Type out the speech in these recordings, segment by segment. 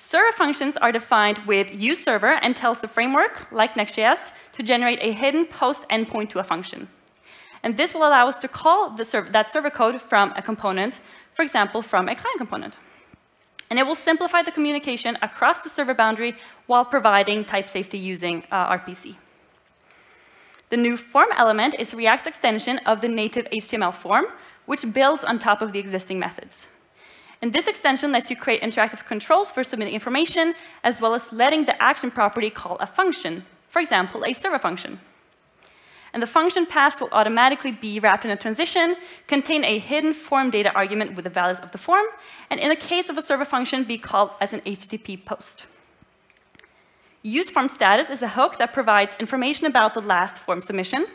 Server functions are defined with use server and tells the framework, like Next.js, to generate a hidden post endpoint to a function. And this will allow us to call server, that server code from a component, for example, from a client component. And it will simplify the communication across the server boundary while providing type safety using uh, RPC. The new form element is React's extension of the native HTML form, which builds on top of the existing methods. And this extension lets you create interactive controls for submitting information, as well as letting the action property call a function, for example, a server function. And the function path will automatically be wrapped in a transition, contain a hidden form data argument with the values of the form, and in the case of a server function, be called as an HTTP post. Use form status is a hook that provides information about the last form submission,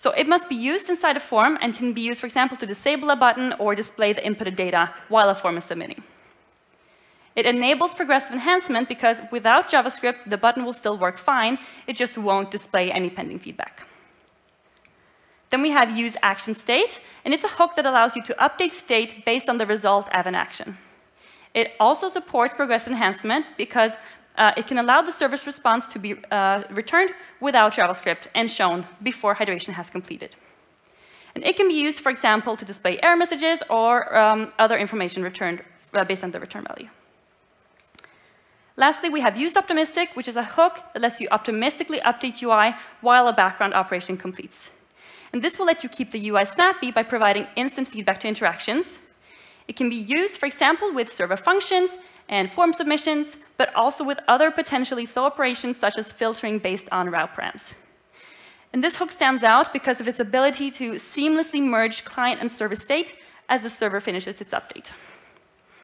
so it must be used inside a form and can be used, for example, to disable a button or display the inputted data while a form is submitting. It enables progressive enhancement because without JavaScript, the button will still work fine. It just won't display any pending feedback. Then we have use action state, and it's a hook that allows you to update state based on the result of an action. It also supports progressive enhancement because uh, it can allow the service response to be uh, returned without JavaScript and shown before hydration has completed. And it can be used, for example, to display error messages or um, other information returned uh, based on the return value. Lastly, we have use optimistic, which is a hook that lets you optimistically update UI while a background operation completes. And this will let you keep the UI snappy by providing instant feedback to interactions. It can be used, for example, with server functions and form submissions, but also with other potentially slow operations such as filtering based on route params. And this hook stands out because of its ability to seamlessly merge client and server state as the server finishes its update.